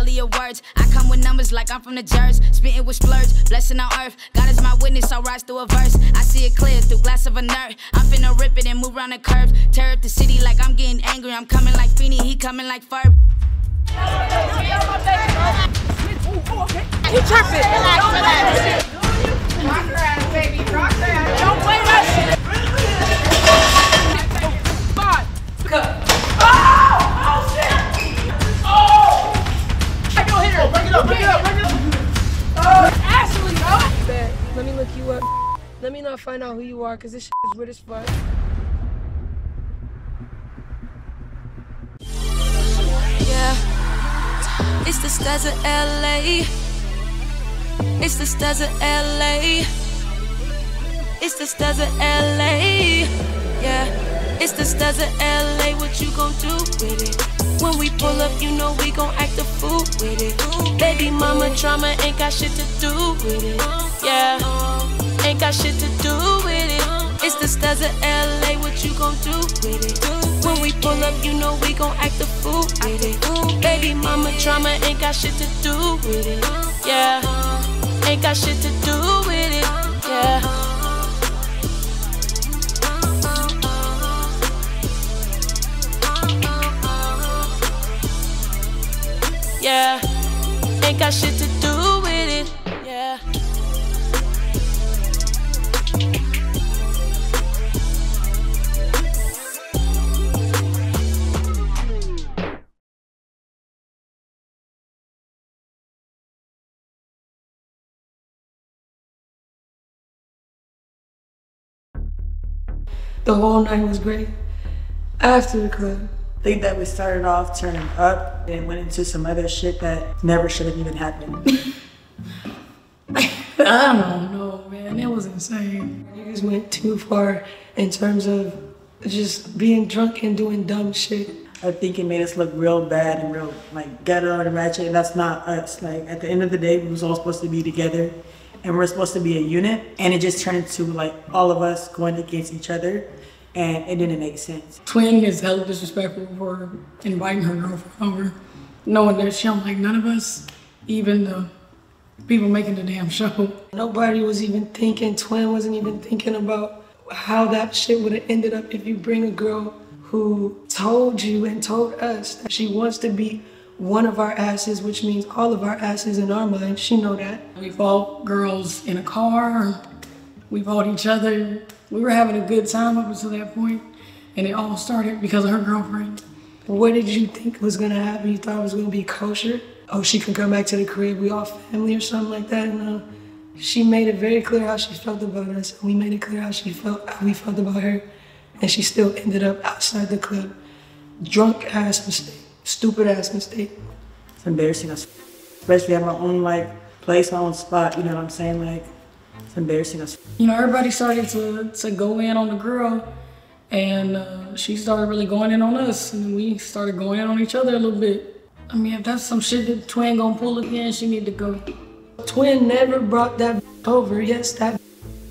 belly of words. I come with numbers like I'm from the Jersey. Spitting with splurge, blessing on earth. God is my witness, I'll rise through a verse. I see it clear through glass of a nerd. I'm finna rip it and move around the curves. Tear up the city like I'm getting angry. I'm coming like Feeny, he coming like Ferb. He tripping. Relax, relax. Rock her ass, baby. Rock her ass. Don't play that shit. Five. Oh! Let me look you up. Let me not find out who you are, cause this is weird as fuck. Yeah. It's the stars of LA. It's the stars of LA. It's the stars of LA. Yeah. It's the stars of LA. What you gon' do with it? When we pull up, you know we gon' act a fool with it. Baby mama drama ain't got shit to do with it. Yeah. Ain't got shit to do with it. It's the stars of LA. What you gon' do with it? When we pull up, you know we gon' act a fool with it. Baby mama drama ain't got shit to do with it. Yeah. Ain't got shit to do with it. Yeah. Yeah. Ain't got shit to do with it. Yeah. The whole night was great. After the club, I think that we started off turning up and went into some other shit that never should have even happened. I don't know, man. It was insane. You just went too far in terms of just being drunk and doing dumb shit. I think it made us look real bad and real like ghetto and ratchet, and that's not us. Like at the end of the day, we was all supposed to be together, and we're supposed to be a unit, and it just turned into like all of us going against each other, and it didn't make sense. Twin is hella disrespectful for inviting her girlfriend over, knowing that she don't like none of us, even the people making the damn show. Nobody was even thinking, Twin wasn't even thinking about how that shit would have ended up if you bring a girl who told you and told us that she wants to be one of our asses, which means all of our asses in our mind. She know that. We fought girls in a car, we fought each other. We were having a good time up until that point, and it all started because of her girlfriend. What did you think was gonna happen? You thought it was gonna be kosher? Oh, she can come back to the crib, we all family or something like that. No. She made it very clear how she felt about us, and we made it clear how she felt, how we felt about her. And she still ended up outside the club. Drunk ass mistake, stupid ass mistake. It's embarrassing us, especially at my own like place, my own spot. You know what I'm saying? Like it's embarrassing us. You know, everybody started to, to go in on the girl, and uh, she started really going in on us, and we started going in on each other a little bit. I mean, if that's some shit that Twin gonna pull again, she need to go. Twin never brought that over. Yes, that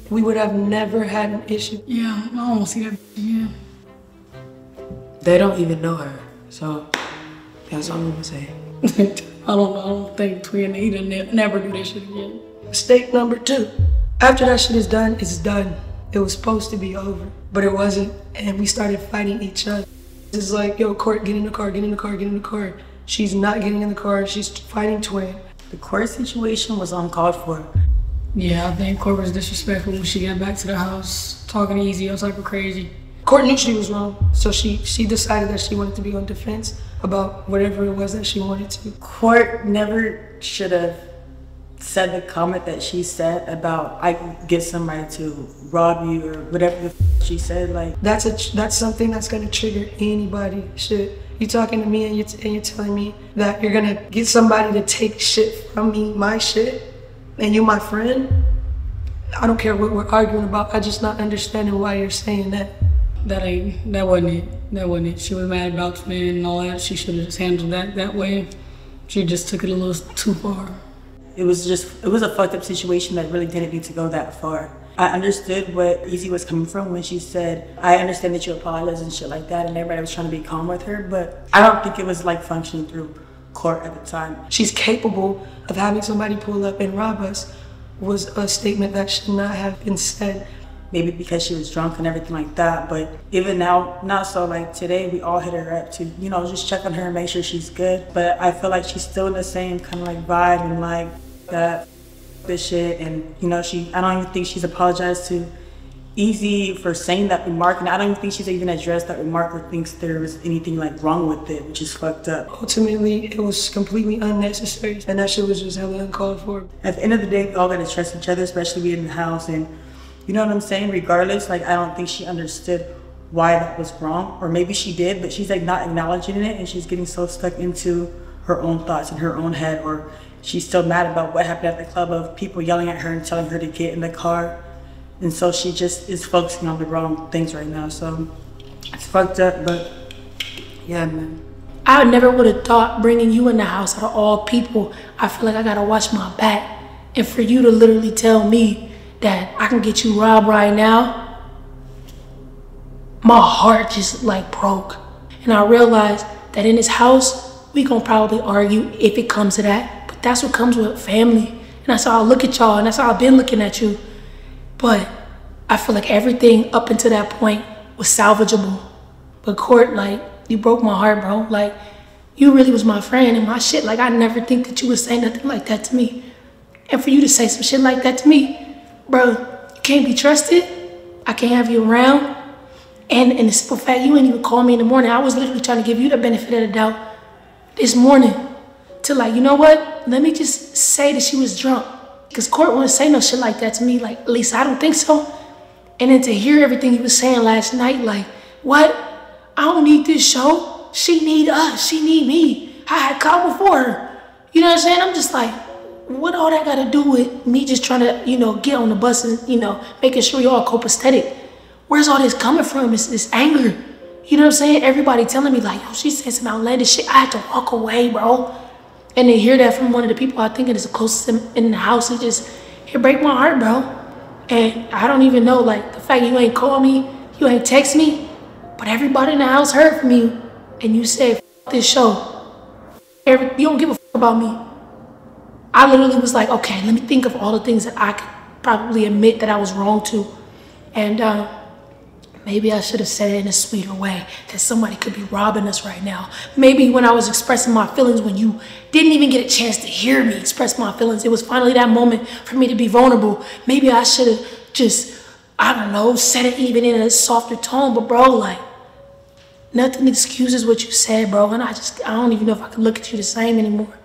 we would have never had an issue. Yeah, I don't wanna see that again. They don't even know her, so that's all I'm gonna say. I don't I don't think Twin need to ne- never do this shit again. Mistake number two. After that shit is done, it's done. It was supposed to be over, but it wasn't, and we started fighting each other. It's like, yo, Court, get in the car, get in the car, get in the car. She's not getting in the car, she's fighting Twin. The court situation was uncalled for. Yeah, I think Court was disrespectful when she got back to the house, talking easy, all type of crazy. Court knew she was wrong, so she she decided that she wanted to be on defense about whatever it was that she wanted to. Court never should have said the comment that she said about I can get somebody to rob you or whatever the f- she said. Like That's a that's something that's gonna trigger anybody. Shit, you talking to me and you and you're telling me that you're gonna get somebody to take shit from me, my shit, and you my friend. I don't care what we're arguing about. I just not understanding why you're saying that. That ain't that wasn't it. That wasn't it. She was mad about Twin and all that. She should have just handled that that way. She just took it a little too far. It was just it was a fucked up situation that really didn't need to go that far. I understood what Ezee was coming from when she said, I understand that you apologize and shit like that and everybody was trying to be calm with her, but I don't think it was like functioning through. court at the time. She's capable of having somebody pull up and rob us was a statement that should not have been said. Maybe because she was drunk and everything like that. But even now, not so like today, we all hit her up to, you know, just check on her and make sure she's good. But I feel like she's still in the same kind of like vibe and like that this shit. And, you know, she, I don't even think she's apologized to Ezee for saying that remark. And I don't even think she's even addressed that remark or thinks there was anything like wrong with it, which is fucked up. Ultimately, it was completely unnecessary. And that shit was just hella uncalled for. At the end of the day, we all gotta trust each other, especially we in the house. And you know what I'm saying? Regardless, like, I don't think she understood why that was wrong. Or maybe she did, but she's like not acknowledging it and she's getting so stuck into her own thoughts in her own head. Or she's still mad about what happened at the club of people yelling at her and telling her to get in the car. And so she just is focusing on the wrong things right now. So it's fucked up, but yeah, man. I never would have thought bringing you in the house out of all people. I feel like I gotta watch my back. And for you to literally tell me that I can get you robbed right now, my heart just like broke. And I realized that in this house, we gonna probably argue if it comes to that. But that's what comes with family. And that's how I look at y'all, and that's how I've been looking at you. But I feel like everything up until that point was salvageable. But court, like, you broke my heart, bro. Like, you really was my friend and my shit. Like, I never think that you would say nothing like that to me. And for you to say some shit like that to me, bro, you can't be trusted. I can't have you around. And in the simple fact, you ain't even call me in the morning. I was literally trying to give you the benefit of the doubt this morning to like, you know what? Let me just say that she was drunk. Because court wouldn't say no shit like that to me. Like, at least I don't think so. And then to hear everything he was saying last night, like, what? I don't need this show. She need us. She need me. I had called before her. You know what I'm saying? I'm just like, what all that got to do with me just trying to, you know, get on the bus and, you know, making sure y'all copacetic? Where's all this coming from? It's this anger. You know what I'm saying? Everybody telling me like, yo, she said some outlandish shit. I had to walk away, bro. And to hear that from one of the people I think it is the closest in, the house, it just, it break my heart, bro. And I don't even know, like, the fact you ain't call me, you ain't text me, but everybody in the house heard from you. And you said, this show. Every, you don't give a about me. I literally was like, okay, let me think of all the things that I could probably admit that I was wrong to. And, uh, Maybe I should have said it in a sweeter way that somebody could be robbing us right now. Maybe when I was expressing my feelings, when you didn't even get a chance to hear me express my feelings, it was finally that moment for me to be vulnerable. Maybe I should have just, I don't know, said it even in a softer tone. But bro, like, nothing excuses what you said, bro. And I just, I don't even know if I can look at you the same anymore.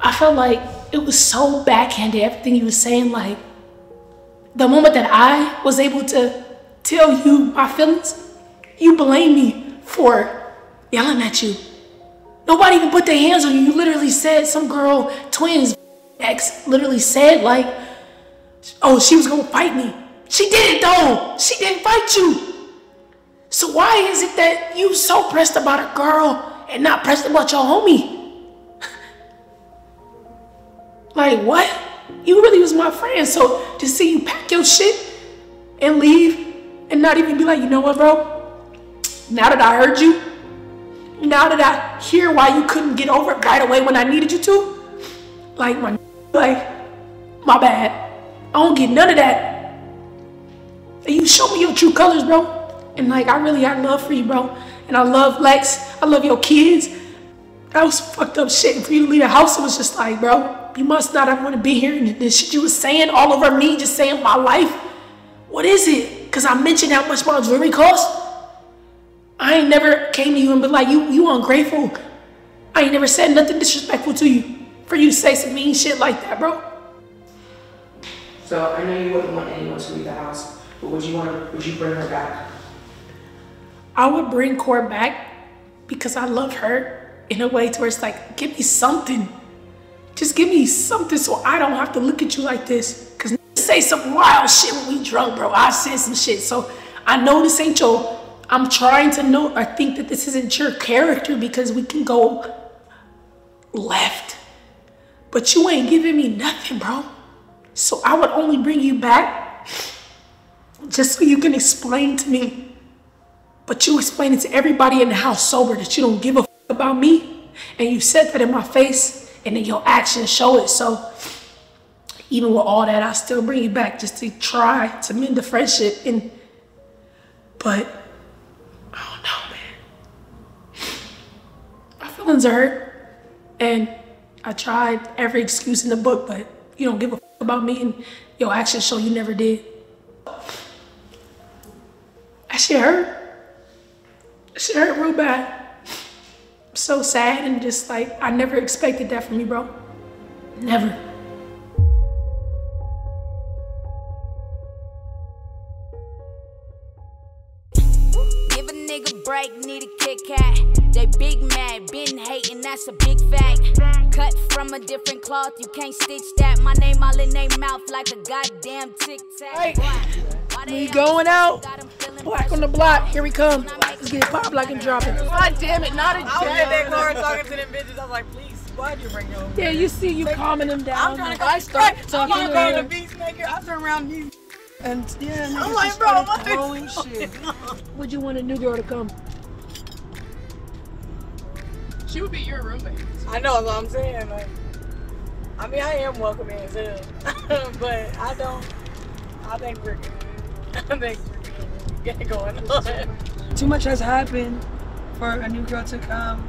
I felt like it was so backhanded, everything he was saying. Like, the moment that I was able to tell you my feelings, you blame me for yelling at you. Nobody even put their hands on you. You literally said some girl, twins, ex, literally said like, oh, she was gonna fight me. She didn't though. She didn't fight you. So why is it that you so pressed about a girl and not pressed about your homie? like what? You really was my friend. So to see you pack your shit and leave and not even be like, you know what, bro? Now that I heard you, now that I hear why you couldn't get over it right away when I needed you to, like my like my bad. I don't get none of that. And you show me your true colors, bro. And like I really got love for you, bro. And I love Lex. I love your kids. That was fucked up shit. For you to leave the house, it was just like, bro, you must not have want to be here. And the shit you was saying all over me, just saying my life. What is it? Because I mentioned how much my jewelry cost. I ain't never came to you and been like, you, you ungrateful. I ain't never said nothing disrespectful to you. For you to say some mean shit like that, bro. So I know you wouldn't want anyone to leave the house, but would you want to? Would you bring her back? I would bring Court back because I love her in a way to where it's like, give me something. Just give me something so I don't have to look at you like this. Cause say some wild shit when we drunk, bro. I said some shit. So I know this ain't your, I'm trying to know or think that this isn't your character because we can go left. But you ain't giving me nothing, bro. So I would only bring you back just so you can explain to me but you explained it to everybody in the house sober that you don't give a about me, and you said that in my face, and then your actions show it. So even with all that, I still bring you back just to try to mend the friendship. And but I don't know, man. My feelings are hurt, and I tried every excuse in the book, but you don't give a about me, and your actions show you never did. That shit hurt. Shit hurt real bad. I'm so sad and just like I never expected that from you, bro. Never. Give a nigga break, need a Kit Kat. They big mad, been hating, that's a big fact. Cut from a different cloth, you can't stitch that. My name all in their mouth like a goddamn tic tac. We going out. Black on the block. Here we come. Let's get it pop like and drop it. God damn it, not a I was in that car talking to them bitches. I was like, please, why'd you bring your Yeah, you see you calming them down. I'm trying to go. I start I'm talking gonna to go to them. the peacemaker. I turn around these. And yeah, I'm like, bro, started what is throwing shit. Would you want a new girl to come? She would be your roommate. I know what I'm saying. Like, I mean, I am welcoming as hell, but I don't. I think we're good. I think we're good. Get going on. Too much has happened for a new girl to come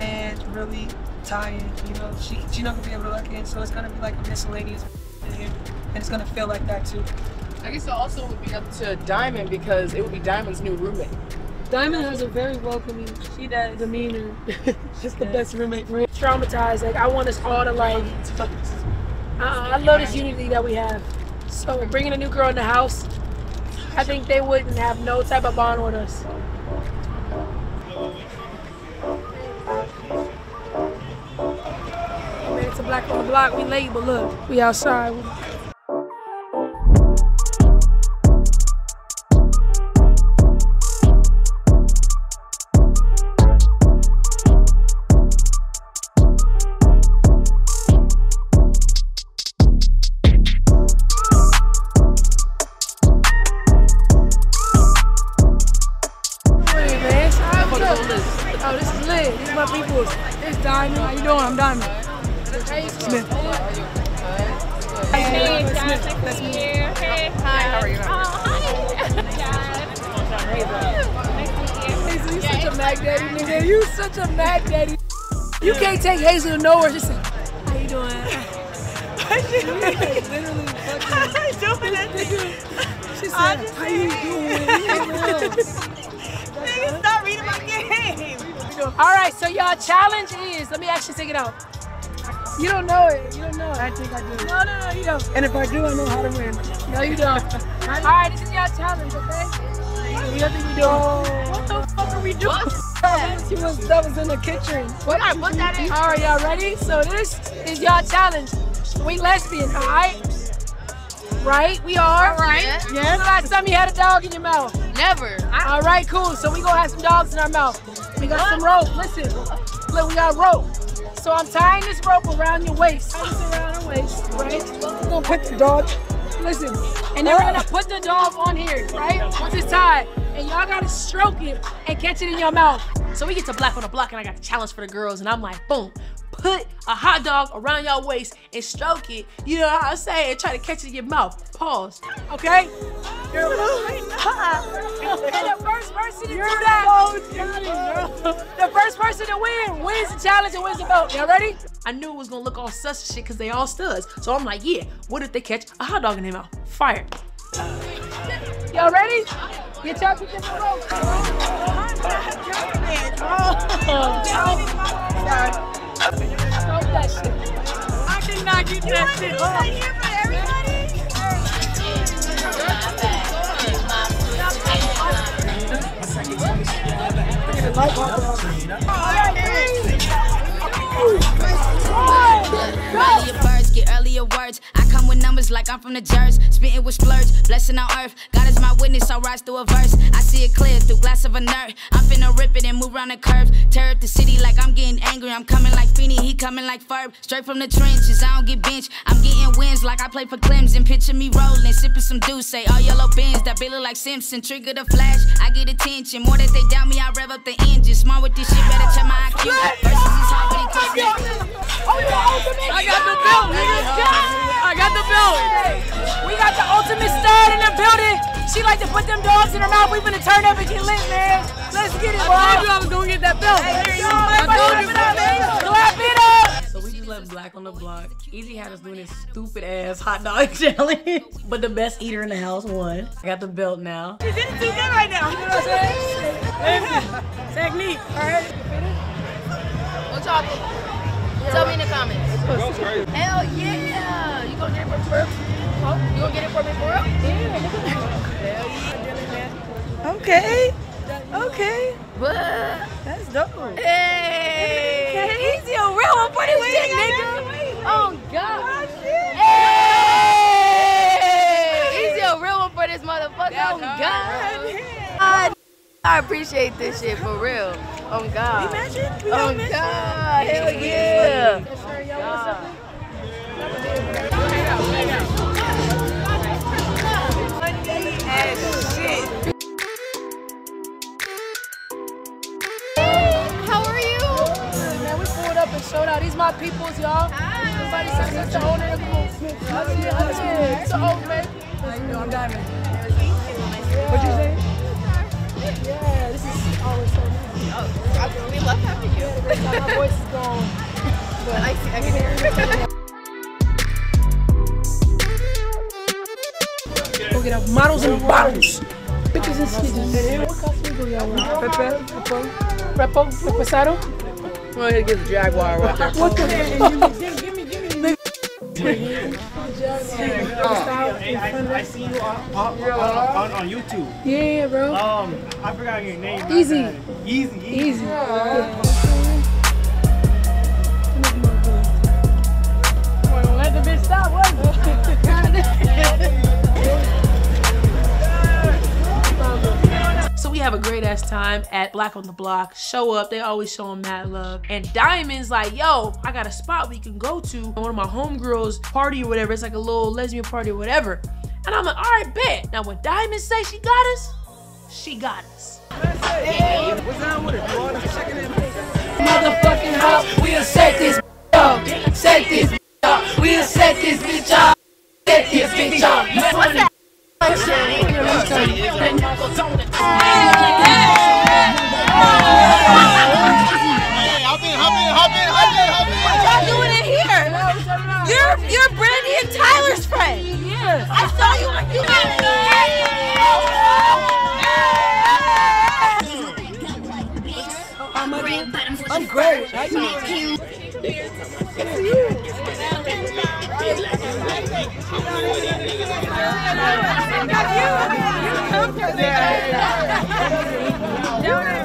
and really tie in. You know, she she's not gonna be able to look in, so it's gonna be like a miscellaneous in here, and it's gonna feel like that too. I guess it also would be up to Diamond because it would be Diamond's new roommate. Diamond has a very welcoming she does. demeanor. She's the best roommate. Traumatized. Like I want us all to like. Uh, I love this unity that we have. So bringing a new girl in the house, I think they wouldn't have no type of bond with us. Man, it's a black on the block. We late, but look, we outside. Take Hazel to nowhere. Just say, how you doing? literally fucking. doing that She said, how you doing? Nigga, stop reading my game. All right, so y'all challenge is, let me actually take it out. You don't know it. You don't know it. I think I do. No, no, no, you don't. And if I do, I know how to win. No, you don't. All right, this is y'all challenge, okay? You don't think we do? What the fuck are we doing? She was, that was in the kitchen. What? I put that in. All right, y'all ready? So this is y'all challenge. We lesbian, all right? Right? We are. All right. Yes. When's the last time you had a dog in your mouth? Never. All right, cool. So we gonna have some dogs in our mouth. We got some rope. Listen, look, we got rope. So I'm tying this rope around your waist. Tie around her waist, right? We're gonna put the dog. Listen, and then we're gonna put the dog on here, right? Once it's tied, and y'all gotta stroke it and catch it in your mouth. So we get to Black on the Block and I got the challenge for the girls and I'm like, boom, put a hot dog around your waist and stroke it. You know how I say and try to catch it in your mouth. Pause. Okay? and the first person to do that, the first person to win wins the challenge and wins the vote. Y'all ready? I knew it was gonna look all sus and shit because they all studs. So I'm like, yeah, what if they catch a hot dog in their mouth? Fire. Y'all ready? Get y'all to the rope. Stroke that shit. I cannot get that shit. Earlier birds get earlier words. I come with numbers like I'm from the Jersey. Spitting with splurge, blessing on earth. God is my witness, I rise through a verse. I see it clear through glass of a nerd. I'm finna rip it and move around the curves. Tear up the city like I'm getting angry. I'm coming like Feeny, he coming like Ferb. Straight from the trenches, I don't get benched. I'm getting wins like I play for Clemson. Picture me rolling, sipping some juice. Say all yellow bins that bill like Simpson. Trigger the flash, I get attention. More that they doubt me, I rev up the engine. Smart with this shit, better check my IQ. Versus is hard, but it oh, oh, I got the nigga. I got the belt. We got the ultimate stud in the building. She like to put them dogs in her mouth. We finna turn up and get lit, man. Let's get it, boy. I told you I was gonna get that belt. I told you, Clap it up. So we just left Black on the block. Ezee had us doing this stupid ass hot dog challenge. But the best eater in the house won. I got the belt now. She's in too good right now. You know what I'm saying? Technique. All right. What y'all think? Tell me in the comments. Hell yeah! You gonna get it for real? You gonna get it for me for real? Yeah. Okay. Okay. But That's dope. hey, easy a real one for this shit, nigga. Oh god. Oh, hey, easy a real one for this motherfucker. Oh god. God. I appreciate this shit for real. Oh god. Imagine. We Oh god. Hell yeah. How are you? Man, we pulled up and showed out. These my peoples, y'all. Somebody said that's the owner of the group. It's old man. How you doing? I'm Diamond. What'd you say? Yeah, this is always so nice. We love having you. My voice is gone. But I see. I can hear. Go get models and bottles. And? Pepe? Repo? Repo? Reposado? I'm gonna get the Jaguar. What the heck? Give me, give me, give me. I see you on, on, on, on YouTube. Yeah, bro. Um, I forgot your name. Ezee. that. Ezee. Ezee. Let the bitch stop. So have a great ass time at Black on the Block. Show up, they always show 'em mad love. And Diamond's like, yo, I got a spot we can go to. One of my homegirls party or whatever. It's like a little lesbian party or whatever. And I'm like, all right, bet. Now when Diamond say she got us, she got us. Motherfucking house. We'll set this up. Set this up. We'll set this bitch up. Set this bitch up. Friend. Yeah. I you when you I'm great. How you doing?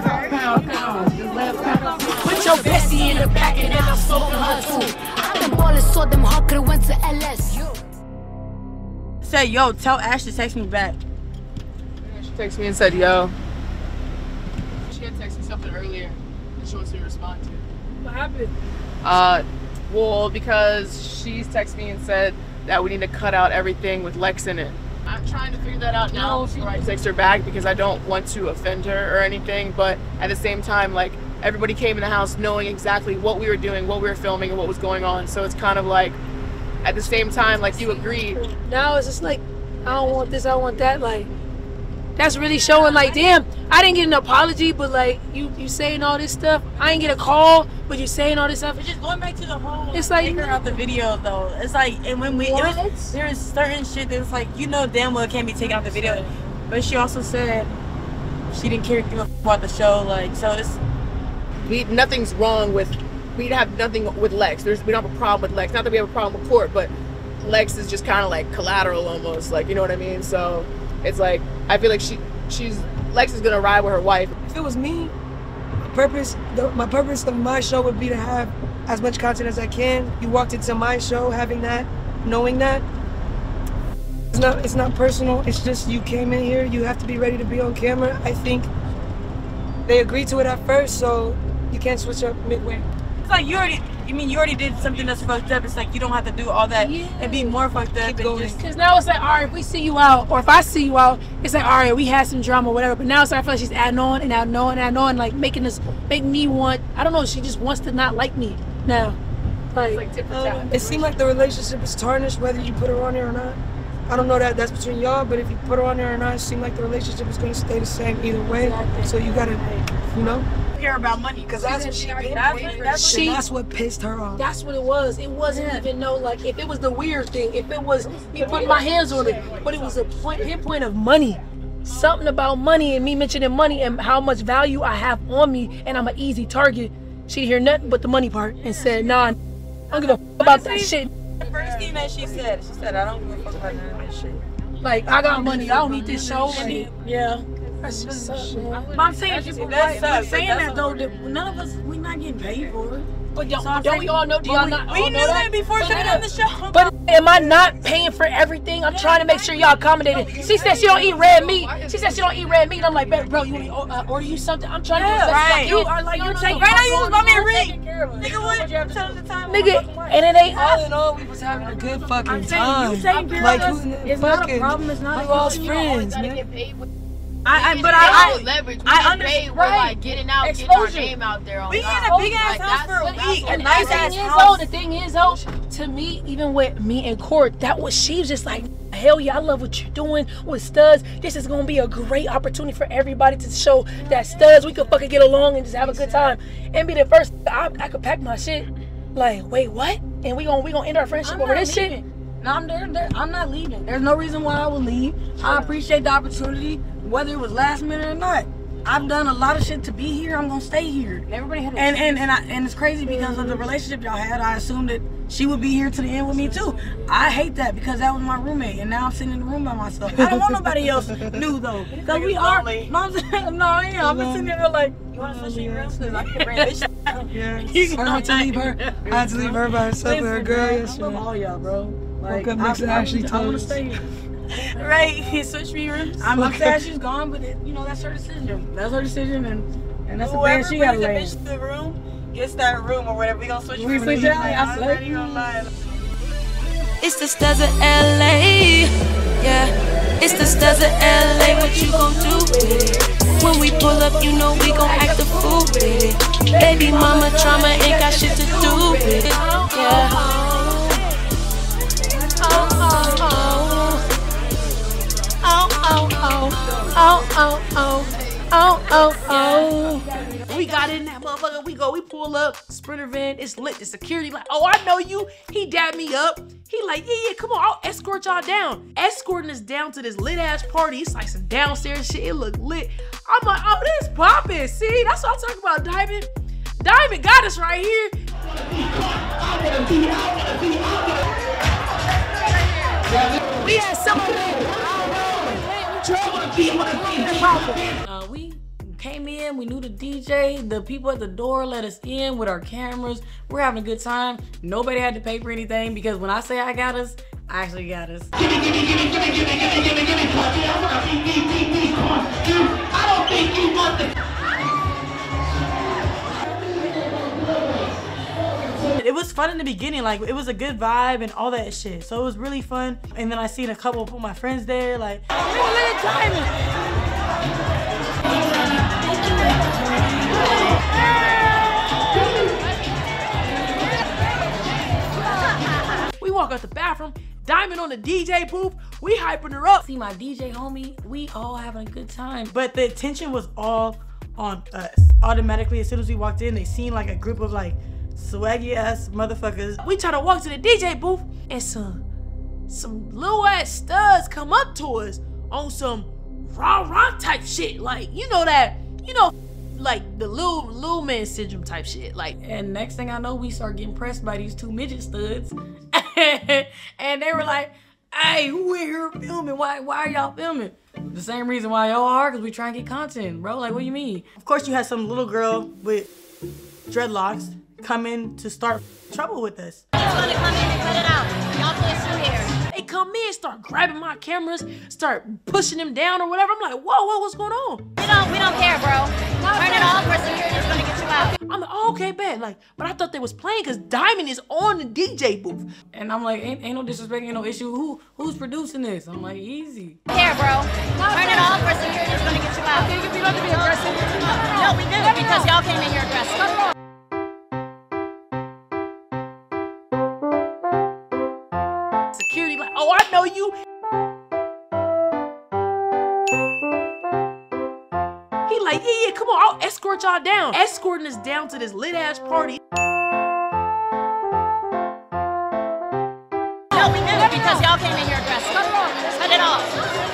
Put your bestie in the back and then I'm smoking her too. I'm the ballers, saw them hard, could've went to LS. Say, yo, tell Ash to text me back. She texted me and said, yo. She had texted me something earlier that she wants me to respond to. What happened? Uh, well, because she's texted me and said that we need to cut out everything with Lex in it. I'm trying to figure that out now before I text her back because I don't want to offend her or anything. But at the same time, like everybody came in the house knowing exactly what we were doing, what we were filming, and what was going on. So it's kind of like, at the same time, like you agreed. Now it's just like, I don't want this, I don't want that. Like, that's really showing. Like, damn, I didn't get an apology, but like, you you saying all this stuff. I didn't get a call, but you saying all this stuff. It's Just going back to the whole It's like- figure out the video though. It's like and when we it was, there is certain shit that's like you know damn well it can't be taken out the video. But she also said she didn't care give a f- about the show, like so it's we nothing's wrong with we have nothing with Lex. There's we don't have a problem with Lex. Not that we have a problem with Court, but Lex is just kind of like collateral almost. Like you know what I mean? So it's like I feel like she she's Lex is gonna ride with her wife. If it was me, my purpose, the, my purpose of my show would be to have as much content as I can. You walked into my show having that, knowing that. It's not it's not personal. It's just you came in here. You have to be ready to be on camera. I think they agreed to it at first, so you can't switch up midway. It's like you already. I mean, you already did something that's fucked up. It's like you don't have to do all that and be more fucked up. Because now it's like, all right, if we see you out, or if I see you out, it's like, all right, we had some drama, whatever. But now it's like, I feel like she's adding on and adding on and adding on, like making this, make me want, I don't know, she just wants to not like me now. Like, um, It seemed like the relationship is tarnished whether you put her on there or not. I don't know that that's between y'all, but if you put her on there or not, it seemed like the relationship is gonna stay the same either way. So you gotta, you know, care about money because that's what she That's- pinpointed. that's- She, that's what pissed her off. That's what it was. It wasn't even no like if it was the weird thing, if it was me putting my hands on it, but it was a point pinpoint of money. Something about money and me mentioning money and how much value I have on me and I'm an easy target. She didn't hear nothing but the money part and said, nah, I don't give a f- about that shit. The first thing that she said, she said, "I don't give a fuck about none of this shit." Like I got money, I don't need this show. Like, yeah. That's just sucks, man. But I'm saying people that like, sucks, I'm saying but that though. That none of us we not getting paid for it. But don't, so don't saying, we all know? Do y'all we- not We all knew know that before coming on the show. But am I not paying for everything? I'm trying to make sure y'all accommodated. She said she don't eat red meat. She said she don't eat red meat. I'm like, bro, you want me uh, order you something? I'm trying to Yeah, do right. You You are like, you're taking Right now, you just bought me a you're ring. taking care of us. Nigga, what? Tell the time. Nigga, and it ain't all in all, we was having a good fucking time. I'm saying time. you taking care like, of It's not a fucking- problem. It's not we a all problem. friends, gotta man. Get paid with I, I, but paid I, leverage. We I understand. with like getting out, getting our name out there. On We in a big ass Like, house for a week, a nice ass house. though, the thing is, though, to me, even with me and Court, that was she was just like, hell yeah, I love what you're doing with studs. This is gonna be a great opportunity for everybody to show that studs we could fucking get along and just have a good time and be the first. I, I could pack my shit. Like, wait, what? And we gonna we gonna end our friendship I'm over this shit? No, I'm there, there. I'm not leaving. There's no reason why I would leave. I appreciate the opportunity, whether it was last minute or not. I've done a lot of shit to be here. I'm gonna stay here. Everybody had And and and, I, and it's crazy because of the relationship y'all had. I assumed that she would be here to the end with me too. I hate that because that was my roommate, and now I'm sitting in the room by myself. I don't want nobody else new though, because we are. No, I'm saying, no, I am. I've been sitting there like, You want to switch your girls? Because I can bring this. Yeah, I had to leave her. I had to leave her by herself with her Listen, girl I love all y'all, bro. Like, Woke up next to I, Ashley I, I want to stay here. Right, he switched me rooms. I'm, I'm she's gone, but it, you know that's her decision. That's her decision, and and that's the Whoever bed she gotta lay. bitch to the room gets that room or whatever. We gonna switch We rooms. switch it out, I I'm swear. ready to lie. It's the studs of LA. Yeah, it's the studs of LA. What you gon' do with it? When we pull up, you know we gon' act the fool with it. Baby mama trauma ain't got shit to do with it. Yeah. Oh, oh, oh. Oh, oh, oh. Oh, oh. We got in that motherfucker. We go, we pull up, sprinter van, it's lit. The security like, oh, I know you. He dabbed me up. He like, yeah, yeah, come on, I'll escort y'all down. Escorting us down to this lit ass party. It's like some downstairs shit. It look lit. I'm like, oh, this popping. See, that's what I'm talking about, Diamond. Diamond got us right here. We had some of Uh, we came in, we knew the DJ, the people at the door let us in with our cameras. We're having a good time. Nobody had to pay for anything because when I say I got us, I actually got us. It was fun in the beginning, like it was a good vibe and all that shit. So it was really fun. And then I seen a couple of my friends there, like, we walk out the bathroom, Diamond on the DJ booth, we hyping her up. See my DJ homie, we all having a good time. But the attention was all on us. Automatically, as soon as we walked in, they seen like a group of like swaggy ass motherfuckers. We try to walk to the DJ booth, and some some little ass studs come up to us on some rah rah type shit. Like you know that you know like the little little man syndrome type shit. Like And next thing I know, we start getting pressed by these two midget studs. and they were like, hey, who in here filming? Why why are y'all filming? The same reason why y'all are, because we trying to get content, bro. Like, what do you mean? of course you had some little girl with dreadlocks come in to start trouble with us. They come come in, start grabbing my cameras, start pushing them down or whatever. I'm like, whoa, whoa, what's going on? We don't, we don't care, bro. Turn it off or security's gonna get you out. I'm like, oh, okay, bad. Like, but I thought they was playing because Diamond is on the DJ booth. And I'm like, ain't, ain't no disrespect, ain't no issue. Who who's producing this? I'm like, easy. Care, bro. Turn it off or security's gonna get you out. Okay, you don't have to be aggressive. No, we do because y'all came in here aggressive. You. He like, yeah, yeah, come on, I'll escort y'all down. Escorting us down to this lit ass party. No, we do because y'all came in here aggressive. Cut it off.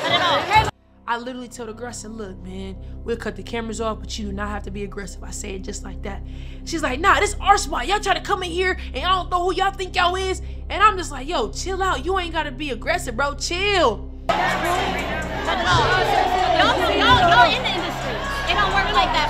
Cut it off. I literally told the girl, I said, look, man, we'll cut the cameras off, but you do not have to be aggressive. I say it just like that. She's like, nah, this our spot. Y'all try to come in here and I don't know who y'all think y'all is. And I'm just like, yo, chill out. You ain't gotta be aggressive, bro. Chill. Cut it off. Y'all, y'all, y'all in the industry. It don't work like that,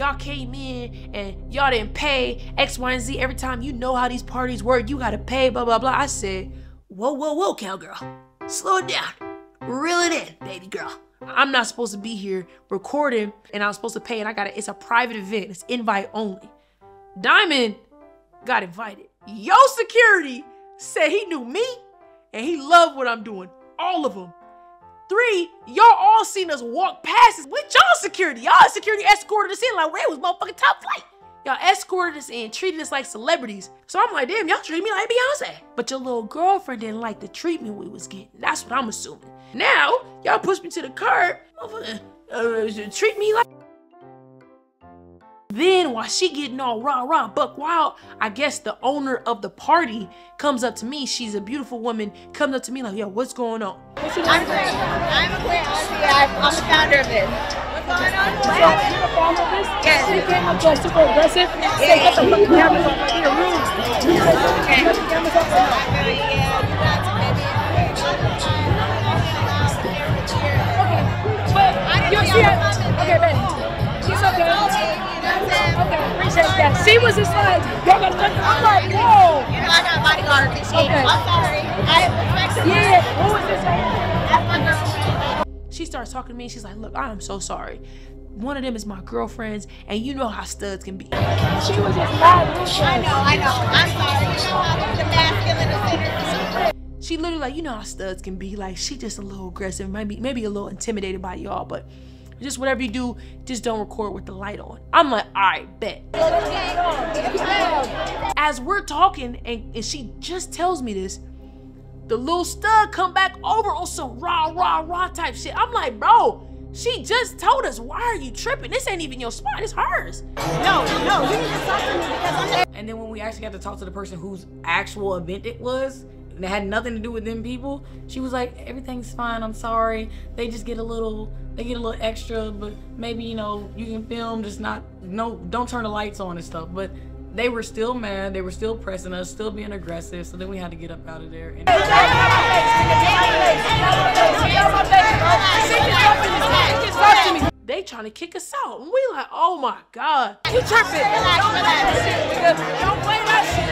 bro. Y'all came in and y'all didn't pay X, Y, and Z. Every time you know how these parties work, you gotta pay, blah, blah, blah. I said, whoa, whoa, whoa, cowgirl. Slow it down. Reel it in, baby girl. I'm not supposed to be here recording and I'm supposed to pay and I got it. It's a private event. It's invite only. Diamond got invited. Yo security said he knew me and he loved what I'm doing. All of them. Three, y'all all seen us walk past with y'all security. Y'all security escorted us in like we was motherfucking top flight. Y'all escorted us in, treated us like celebrities. So I'm like, damn, y'all treat me like Beyonce. But your little girlfriend didn't like the treatment we was getting. That's what I'm assuming. Now, y'all push me to the curb, motherfucker, uh, treat me like. Then while she getting all rah rah buck wild, I guess the owner of the party comes up to me. She's a beautiful woman. Comes up to me like, yo, what's going on? I'm Queen. I'm a Queen. I'm, I'm the founder of this. Founder of this? Yes. Came up super aggressive. The fucking cameras. Okay. Get Yeah, you? Okay. She's okay. Okay, appreciate that. She was just like, I'm like, whoa. You know, I got. Okay. I'm sorry. I. Yeah, who is this? That's my. She starts talking to me. She's like, look, I am so sorry. One of them is my girlfriend's, and you know how studs can be. She was just mad. I know, I know. I'm sorry. You know how the masculine is She literally like, you know how studs can be. Like, she just a little aggressive, maybe maybe a little intimidated by y'all, but just whatever you do, just don't record with the light on. I'm like, all right, bet. As we're talking, and, and she just tells me this, the little stud come back over on some rah rah rah type shit. I'm like, bro, she just told us. Why are you tripping? This ain't even your spot. It's hers. No, no, you need to talk to me because I'm the And then when we actually got to talk to the person whose actual event it was, and it had nothing to do with them people, she was like, everything's fine, I'm sorry. They just get a little they get a little extra, but maybe, you know, you can film, just not no don't turn the lights on and stuff. But they were still mad, they were still pressing us, still being aggressive, so then we had to get up out of there. And They trying to kick us out. And we like, oh my God. You tripping. Relax, relax. Don't play that shit,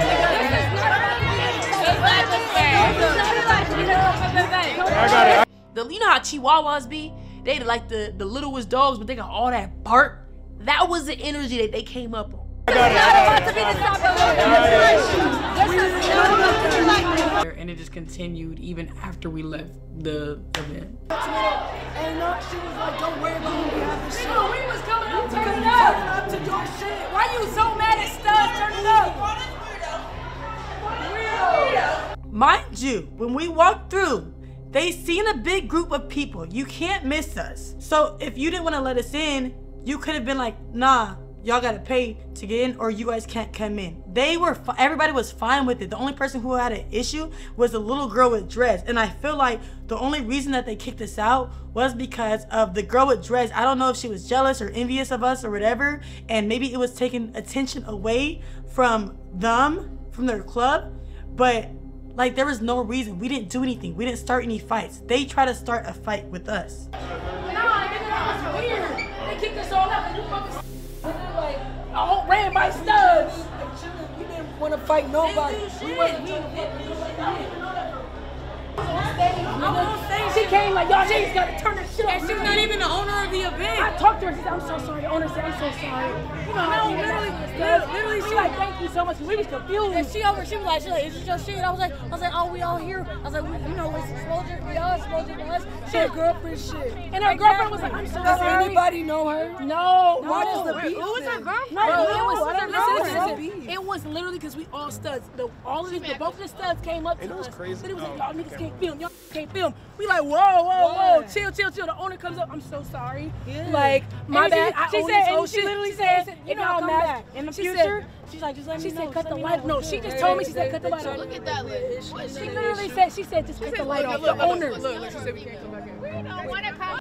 I got it. The, you know how Chihuahuas be? They like the, the littlest dogs, but they got all that bark. That was the energy that they came up on. And it just continued even after we left the event. And uh, she was like, don't worry about me having shit. Nigga, we was coming up, turning up. Turning up to your shit. Why you so mad at studs turning up? Mind you, when we walked through, they seen a big group of people. You can't miss us. So if you didn't want to let us in, you could have been like, nah, y'all gotta pay to get in or you guys can't come in. They were, fi- everybody was fine with it. The only person who had an issue was the little girl with dress. And I feel like the only reason that they kicked us out was because of the girl with dress. I don't know if she was jealous or envious of us or whatever. And maybe it was taking attention away from them, from their club. But like there was no reason. We didn't do anything. We didn't start any fights. They try to start a fight with us. Nah, nigga, that was weird. They kicked us all out nigga, like, all ran by studs. We didn't want to fight nobody. We wasn't trying to fuck with nobody. nigga. She came like, y'all niggas gotta turn that shit. And she's not even the owner of the event. I talked to her. She said, I'm so sorry. The owner said, I'm so sorry. You know, No, literally, literally, literally, she she- like, thank you so much. We was confused. And she over, she was like, she like, is this your shit? I was like, I was like, oh, we all here. I was like, we, you know, it's exposure. We all exposure to us. She her girlfriend shit. And her girlfriend was like, I'm so Does sorry. anybody know her? No, Why no. does the beef Who was her girlfriend? No, No, no, it was, I don't listen, listen, What's the listen. beef? It was literally because we all studs. The, all of these, the, both of the studs came up to us. crazy? But it was like, Oh, y'all niggas can't film. Y'all can't film. We like, whoa, whoa, whoa. Chill, chill, chill. The owner comes up. I'm so sorry. Like, my And she- bad. I she own said- this and she literally She said, said, you know, y'all I'll come come back back in the She future. said- She's like, just let She me know. She said, cut the light. know. No, she just told me. She said, cut the light off. Look at that list. She literally said, she said, just cut the light off. The owner. Look, look, she said we can't come back in.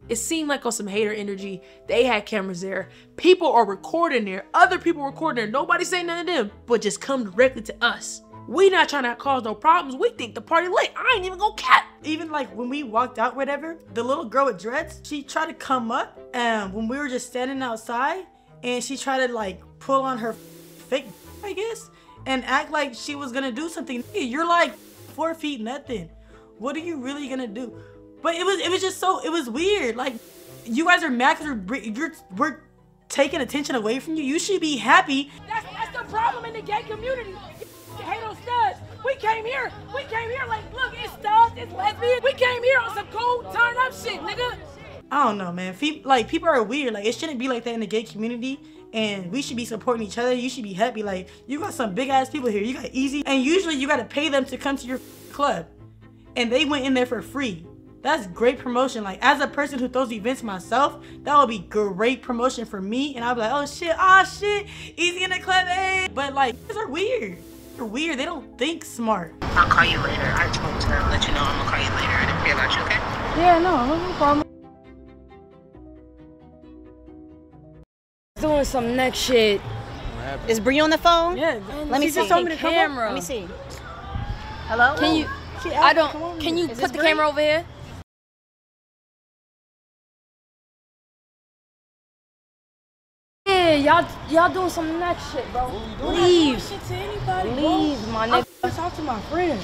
It seemed like on some hater energy, they had cameras there. People are recording there. Other people recording there. Nobody saying nothing to them, but just come directly to us. We not trying to cause no problems. We think the party lit. I ain't even gonna cap. Even like when we walked out, whatever, the little girl with dreads, she tried to come up, and when we were just standing outside, and she tried to like pull on her fake, I guess, and act like she was gonna do something. You're like four feet nothing. What are you really gonna do? But it was it was just so it was weird. Like you guys are mad because we're, you're, we're taking attention away from you. You should be happy. That's, that's the problem in the gay community. Hate those studs. We came here. We came here like, look, it's studs, it's lesbians. We came here on some turn up shit, nigga. I don't know, man. Fe- like people are weird. Like it shouldn't be like that in the gay community. And we should be supporting each other. You should be happy. Like you got some big ass people here. You got Ezee, and usually you got to pay them to come to your club, and they went in there for free. That's great promotion. Like as a person who throws events myself, that would be great promotion for me. And I'd be like, oh shit, ah shit, Ezee in the club, hey. But like, these are weird. They're weird. They don't think smart. I'll call you later. I told her, let you know I'm gonna call you later. I didn't forget about you, okay? Yeah, no, no problem. Doing some next shit. Is Bree on the phone? Yeah. Let me She see. just told me to come camera. Let me see. Hello. Can you? I don't. Can you Is put the Bree? camera over here? Yeah, y'all y'all doing some nut shit, bro. Leave. shit to anybody, bro. Leave, my I'm nigga. gonna talk to my friend.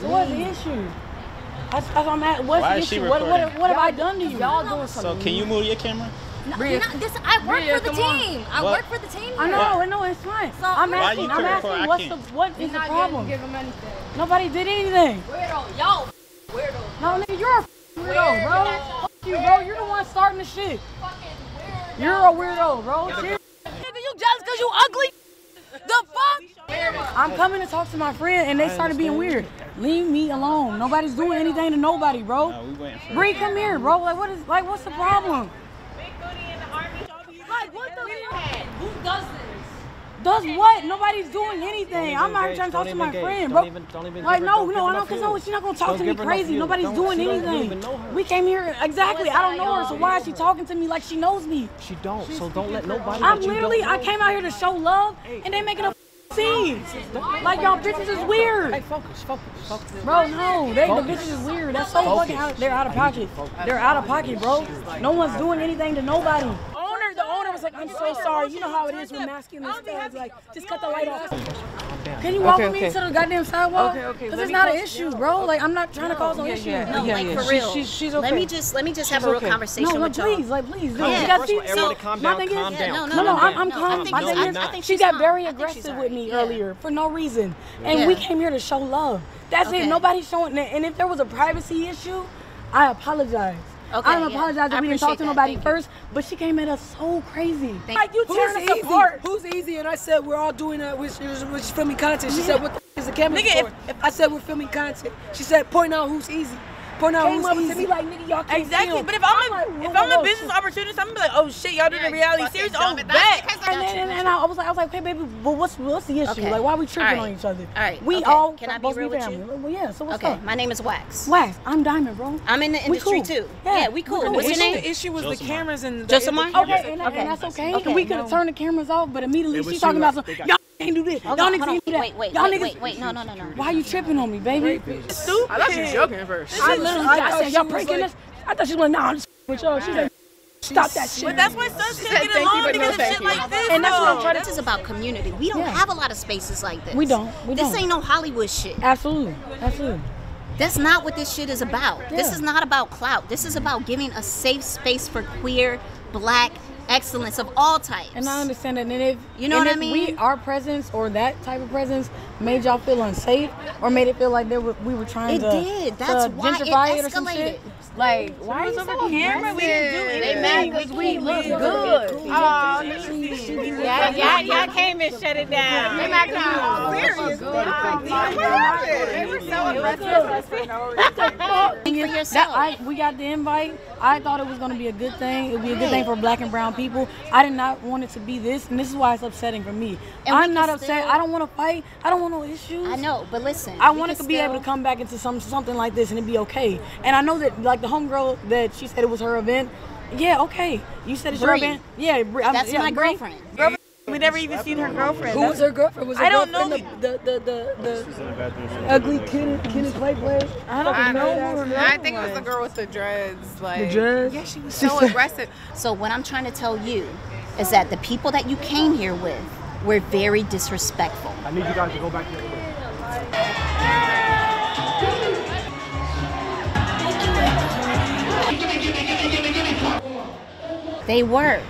So what's the issue? That's, that's what I'm at. What's Why the issue? What, what, what have I done to you? Y'all doing some. So can you move your camera? No, Bria. not this, I work Bria, for the come on. team. I What? work for the team. I here. know, I know, it's fine. So- I'm asking, I'm asking, record? What's the, can't. what You're is the problem? Give him anything. Nobody did anything. Weirdo. Y'all weirdo. No, nigga, you're a weirdo, bro. Fuck you, bro. You're the one starting the shit. You're a weirdo, bro. Nigga, you jealous because you ugly? The fuck? I'm coming to talk to my friend, and they started being weird. Leave me alone. Nobody's doing anything to nobody, bro. No, we waiting for Bree, come here, bro. Like, what is, like, what's the problem? Like, what the fuck? Who does this? Does what? Nobody's doing anything. I'm out here trying to talk to my friend, bro. like, no, no, I know, cause no, she's not gonna talk Don't to me give her no crazy. Nobody's Don't- doing she don't- you don't anything. even. We came here exactly. I don't know her, so why is she talking to me like she knows me? She don't. So don't let nobody. I'm literally, I came out here to show love, and they making a scene. Like y'all bitches is weird. Hey, focus, focus, focus. Bro, no, they, the Focus. bitches is weird. That's so Focus. fucking out. They're out of pocket. They're out of pocket, bro. No one's doing anything to nobody. Owner, the owner was like, I'm so sorry. You know how it is with masculine stuff. Like, just cut the light off. Can you walk Okay, with me okay. to the goddamn sidewalk? Okay, okay, Because it's not an issue, bro. Like, I'm not trying to cause no yeah, issue. yeah, No, yeah, like yeah. for She's- real. she's- she's Let me just let me just She's have a real okay. conversation No, no, with y'all. please, like, please, dude. Yeah. You got First of all, everybody so, calm my down, thing calm is, down, no, no, no, no, no, I'm, no. I'm No, I calm. My thing I- is, think she got very I think she's aggressive with me earlier for no reason, and we came here to show love. That's it. Nobody's showing. And if there was a privacy issue, I apologize. Okay, I don't yeah. apologize I if we didn't talk to that. nobody Thank you. first, but she came at us so crazy. Thank like you Who's tearing us Ezee? apart. Who's Ezee? And I said we're all doing that, which is filming content. She Yeah. said, "What the f- is the camera Nigga, for?" I said we're filming content. She said, "Point out who's Ezee. Point Came up to me like, nigga, y'all can't Exactly, film. but if I'm, like, a whoa, if I'm a business shit. opportunist, I'm gonna be like, oh shit, y'all doing a reality series. Oh, bet. And then, and, and I was like, I was like, okay, baby, but what's what's the issue? Okay. Like, why are we tripping Alright. on each other? Alright, we okay. all Can I be supposed to real with family. you? Well, yeah. So what's Okay, up? my name is Wax. Wax, I'm Diamond, bro. I'm in the industry cool. too. Yeah, Yeah, we cool. cool. What's your The name? issue- issue was the cameras and the Josemar? Okay, and, Okay. and that's okay. Okay. We could have turned the cameras off, but immediately she's talking about some, they got- y'all can't do this. Hold y'all niggas can't do that. Wait, wait, y'all wait, niggas. wait, wait. No, no, no, no. Why are you tripping on me, baby? Stupid. I thought she was joking first. I literally, I I, said, y'all she was breaking like- this? I thought she was like, nah, I'm just with y'all. She's like, stop that shit. But that's why sons said can't get thank you, along but no of shit you. like this. And that's what I'm trying to This is about community. We don't Yeah. have a lot of spaces like this. We don't. We this don't. ain't no Hollywood shit. Absolutely. Absolutely. That's not what this shit is about. This is not about clout. This is about giving a safe space for queer, black excellence of all types. And I understand that. And if You know what I mean? We, our presence or that type of presence made y'all feel unsafe, or made it feel like they were, we were trying It to, did. That's to why it gentrify it or some escalated. shit. Like, why are you so camera? We didn't do anything. They anything. mad because we look good. Oh, yeah, yeah, y'all came and shut it down. They mad because we look good. Oh they were so aggressive. That, I, we got the invite. I thought it was going to be a good thing. It would be a good thing for black and brown people. I did not want it to be this, and this is why it's upsetting for me. And I'm not upset. still- I don't want to fight. I don't want no issues. I know, but listen. I we wanted to can be able to come back into some something like this and it'd be okay. And I know that like the homegirl that she said it was her event. Yeah, okay. You said it's Bree. your event. Yeah, Bree, I'm- That's yeah, my Bree. girlfriend. We never even seen her girlfriend. Who was her girlfriend? Was her I don't know. girlfriend The the the, the, the ugly Kenny Kenny Playboy. I don't Fucking know know who her. her I think it was the girl with the dreads. Like, dreads? Yeah, she was so said- aggressive. So what I'm trying to tell you is that the people that you came here with were very disrespectful. I need you guys to go back the other way. They were.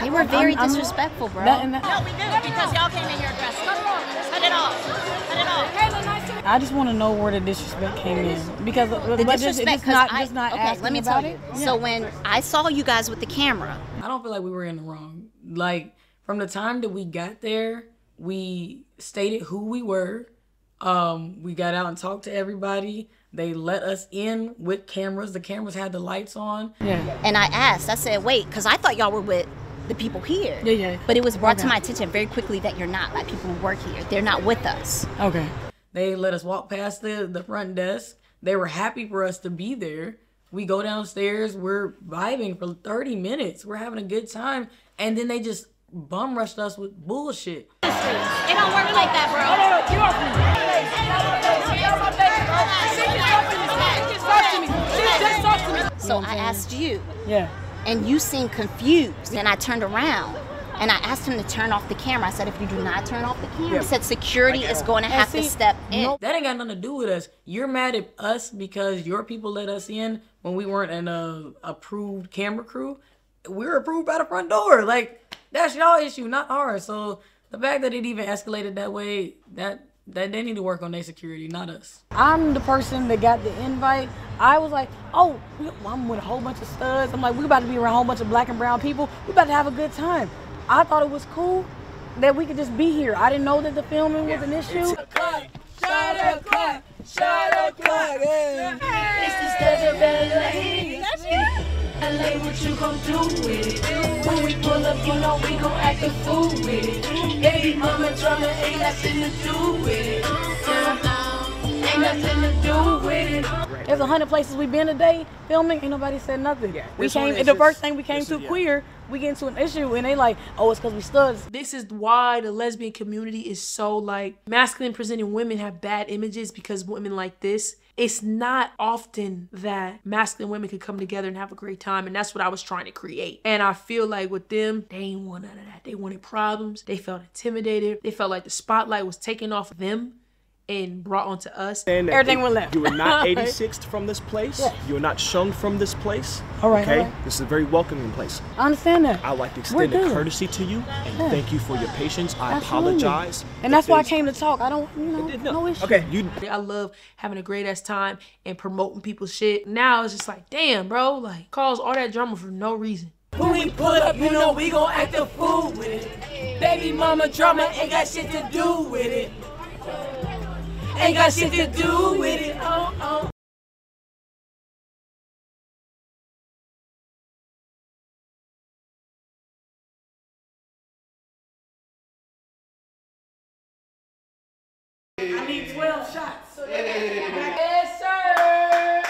They were very I'm- I'm- disrespectful, bro. That- and that- no, we do because y'all came in here aggressive. Cut it off. Cut it off. I just want to know where the disrespect came in because The but just, disrespect, just 'cause not I, just not okay, let me tell you. it. So Yeah. when I saw you guys with the camera, I don't feel like we were in the wrong. Like from the time that we got there, we stated who we were. Um, we got out and talked to everybody. They let us in with cameras. The cameras had the lights on. Yeah. and I asked, I said, wait, because I thought y'all were with the people here. Yeah, yeah. But it was brought to my attention very quickly that you're not, like people who work here. They're not with us. Okay. They let us walk past the, the front desk. They were happy for us to be there. We go downstairs. We're vibing for 30 minutes. We're having a good time. And then they just bum rushed us with bullshit. It don't work like that, bro. So I asked you, Yeah. and you seemed confused. And I turned around and I asked him to turn off the camera. I said, if you do not turn off the camera, he said security is going to And have to step in. no- that ain't got nothing to do with us. You're mad at us because your people let us in when we weren't an uh, approved camera crew. We're approved by the front door. Like that's y'all issue, not ours. So the fact that it even escalated that way, that that they need to work on their security, not us. I'm the person that got the invite. I was like, oh, we- I'm with a whole bunch of studs. I'm like, we about to be around a whole bunch of black and brown people. We about to have a good time. I thought it was cool that we could just be here. I didn't know that the filming was an issue. Shut up, clap. Shut up, clap. It's the studs of LA. LA, what you gon' do with it? When we pull up, you know we gon' act a fool with it. Baby mama drama ain't nothing to do with it. Uh-huh. Ain't nothing to do with it. There's a hundred places we've been today filming. Ain't nobody said nothing. we came. is The just- first thing we came to yeah. queer. We get into an issue and they like, oh, it's because we studs. This is why the lesbian community is so like masculine presenting women have bad images because women like this. It's not often that masculine women could come together and have a great time, and that's what I was trying to create. And I feel like with them, they ain't want none of that. They wanted problems. They felt intimidated. They felt like the spotlight was taken off them and brought onto us. Saying Everything you- went left. You are not Right. 86th from this place. Yeah. You are not shunned from this place. All right, Okay. all right. This is a very welcoming place. I understand that. I would like to extend a courtesy to you and Yeah. thank you for your patience. I Absolutely. apologize. And that's why I came to talk. I don't, you know, no, issue. Okay, you I love having a great ass time and promoting people's shit. Now it's just like, damn, bro, like cause all that drama for no reason. When we pull up, you know we gon' act a fool with it. Baby mama drama ain't got shit to do with it. Ain't got shit to do with it. Oh, oh. I need 12 shots. Yes, sir.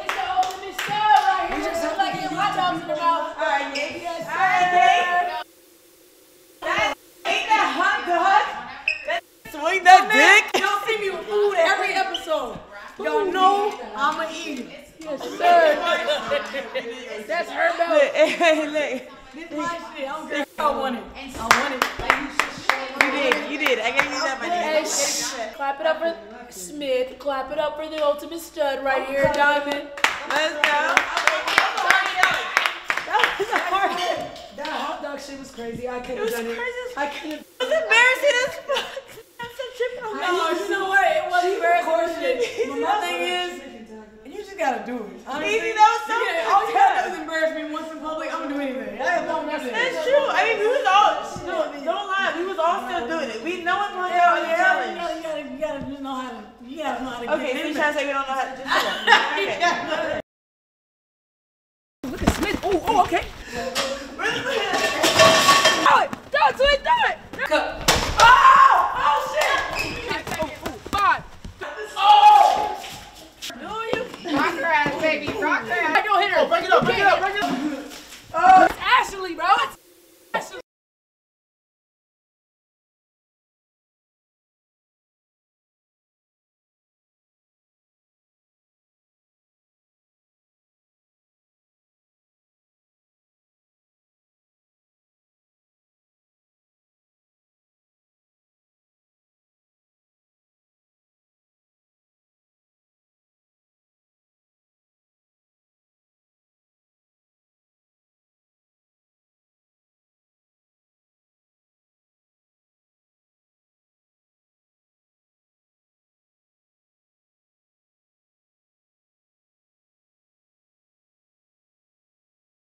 It's the ultimate star right here. We just have like hot dogs in the mouth. All right, Yes, sir. Ain't that hot dog? Swing that dick. Y'all see me with food every episode. Y'all know I'ma eat it. Yes, sir. That's her belt. Hey, look. This my shit. I don't care if I want it. I want it. did. You did. I gave you that, my Hey, nigga. shh. Clap it up for Smith. Clap it up for the ultimate stud right here, Diamond. Let's go. That hot dog shit was crazy. I could have was done it. crazy as I could have. It's embarrassing as fuck. I'm so tripping on No, you know what? It wasn't embarrassing shit. But my thing is, you just gotta do it. Honestly, Ezee, that was so you gotta- All you gotta do is embarrass me once in public. I'm gonna do anything. I have no nothing. That's true. I mean, we was all, no, don't lie, we was all still doing it. We know what going Yeah, on challenge. you gotta, you gotta, you gotta just know how to, you gotta know how to Okay, get so in you trying to say we don't know how to just Okay. Look at Smith. Oh, oh, okay. Throw it. Throw it, Smith. Throw it. Cut. Oh! Oh, shit. Oh, oh, five. Oh! Rock her ass, baby. Rock her ass. I go hit her. Oh, break it up, break it up, break it up. Oh, Ashley, bro. It's